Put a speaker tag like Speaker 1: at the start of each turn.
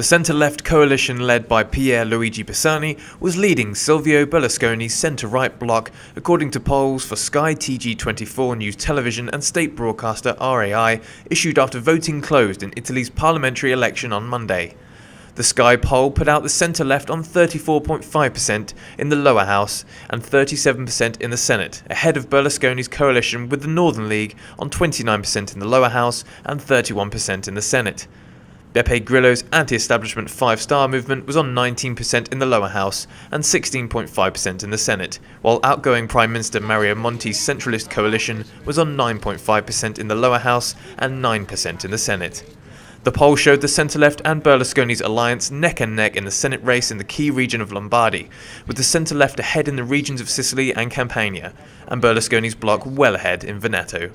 Speaker 1: The centre-left coalition led by Pier Luigi Bersani was leading Silvio Berlusconi's centre-right bloc, according to polls for Sky TG24 News Television and state broadcaster RAI, issued after voting closed in Italy's parliamentary election on Monday. The Sky poll put out the centre-left on 34.5% in the lower house and 37% in the Senate, ahead of Berlusconi's coalition with the Northern League on 29% in the lower house and 31% in the Senate. Beppe Grillo's anti-establishment Five Star movement was on 19% in the lower house and 16.5% in the Senate, while outgoing Prime Minister Mario Monti's centralist coalition was on 9.5% in the lower house and 9% in the Senate. The poll showed the centre-left and Berlusconi's alliance neck and neck in the Senate race in the key region of Lombardy, with the centre-left ahead in the regions of Sicily and Campania, and Berlusconi's bloc well ahead in Veneto.